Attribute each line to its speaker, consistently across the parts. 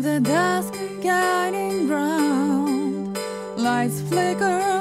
Speaker 1: The dusk getting round, lights flicker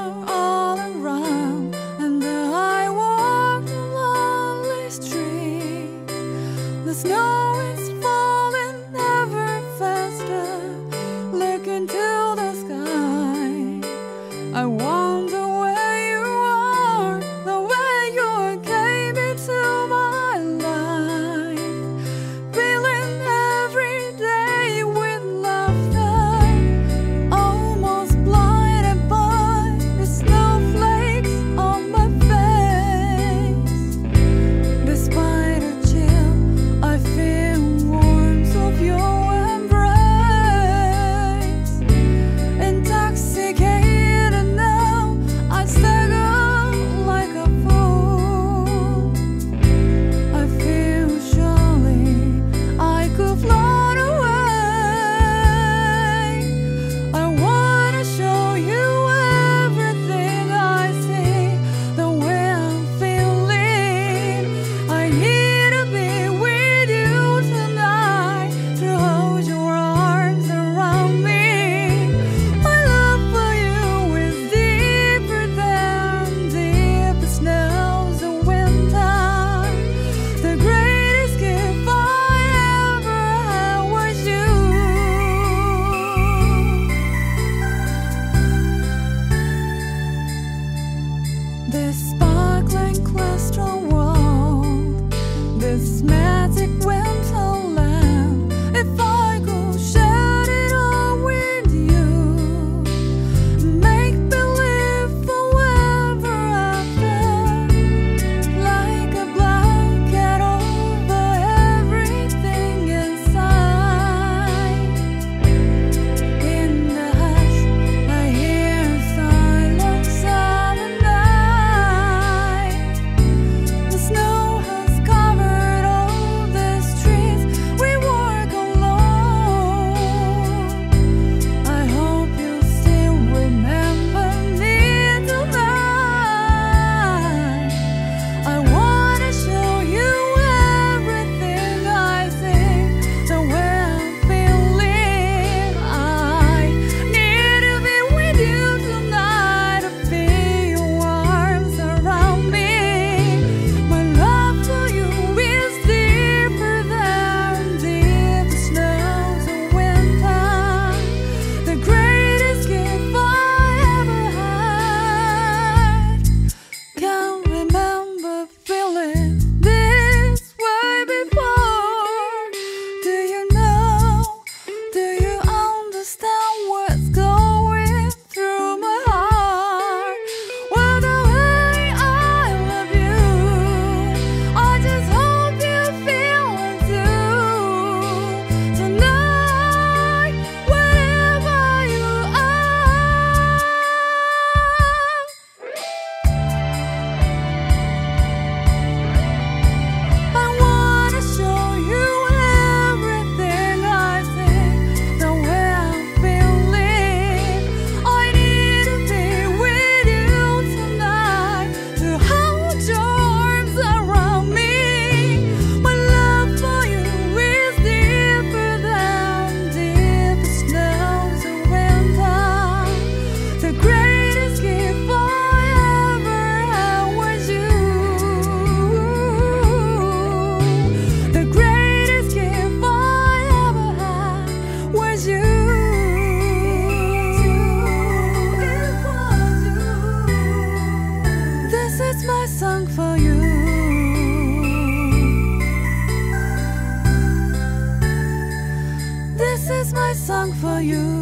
Speaker 1: for you.